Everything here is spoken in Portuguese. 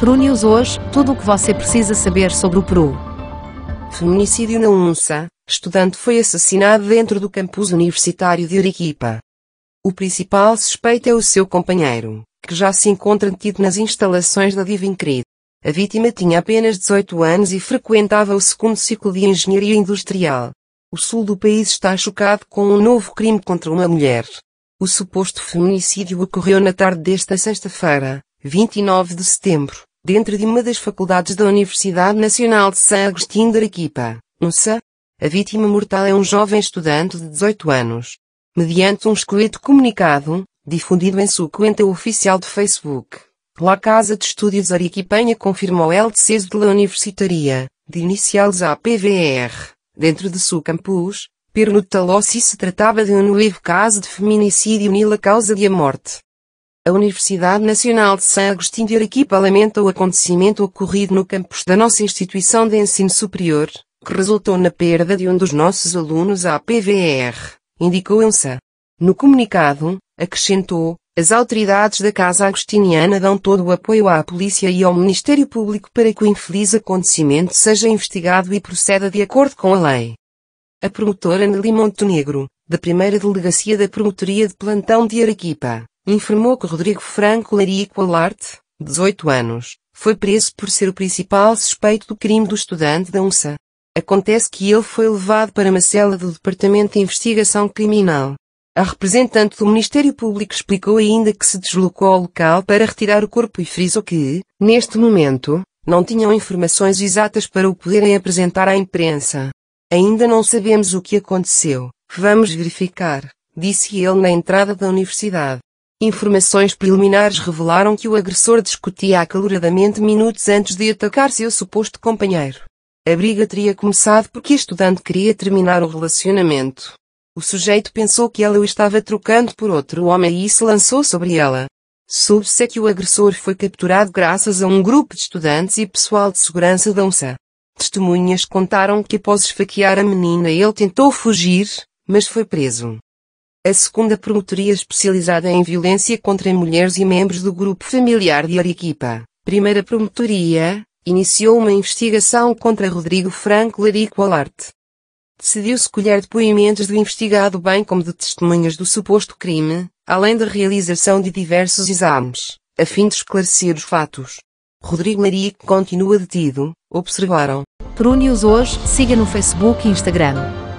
Peru News hoje, tudo o que você precisa saber sobre o Peru. Feminicídio na UNSA, estudante foi assassinado dentro do campus universitário de Arequipa. O principal suspeito é o seu companheiro, que já se encontra detido nas instalações da Divincred. A vítima tinha apenas 18 anos e frequentava o segundo ciclo de engenharia industrial. O sul do país está chocado com um novo crime contra uma mulher. O suposto feminicídio ocorreu na tarde desta sexta-feira, 29 de setembro, dentro de uma das faculdades da Universidade Nacional de São Agostinho de Arequipa, UNSA. A vítima mortal é um jovem estudante de 18 anos. Mediante um esqueleto comunicado, difundido em sua conta oficial de Facebook, La Casa de Estudos Arequipenha confirmou el deceso de la Universitaria, de iniciais APVR, dentro de seu campus, perguntou se se tratava de um novo caso de feminicídio nila causa de a morte. A Universidade Nacional de São Agostinho de Arequipa lamenta o acontecimento ocorrido no campus da nossa instituição de ensino superior, que resultou na perda de um dos nossos alunos à PVR, indicou ENSA. No comunicado, acrescentou, as autoridades da Casa Agostiniana dão todo o apoio à polícia e ao Ministério Público para que o infeliz acontecimento seja investigado e proceda de acordo com a lei. A promotora Nelly Montenegro, da primeira delegacia da Promotoria de Plantão de Arequipa, informou que Rodrigo Franco Larico Alarte, 18 anos, foi preso por ser o principal suspeito do crime do estudante da UNSA. Acontece que ele foi levado para uma cela do Departamento de Investigação Criminal. A representante do Ministério Público explicou ainda que se deslocou ao local para retirar o corpo e frisou que, neste momento, não tinham informações exatas para o poderem apresentar à imprensa. Ainda não sabemos o que aconteceu. Vamos verificar, disse ele na entrada da universidade. Informações preliminares revelaram que o agressor discutia acaloradamente minutos antes de atacar seu suposto companheiro. A briga teria começado porque a estudante queria terminar o relacionamento. O sujeito pensou que ela o estava trocando por outro homem e se lançou sobre ela. Soube-se que o agressor foi capturado graças a um grupo de estudantes e pessoal de segurança da UNSA. Testemunhas contaram que após esfaquear a menina ele tentou fugir, mas foi preso. A segunda promotoria especializada em violência contra mulheres e membros do grupo familiar de Arequipa, primeira promotoria, iniciou uma investigação contra Rodrigo Franco Larico Alarte. Decidiu-se colher depoimentos do investigado bem como de testemunhas do suposto crime, além da realização de diversos exames, a fim de esclarecer os fatos. Rodrigo Larico continua detido, observaram. Peru News hoje, siga no Facebook e Instagram.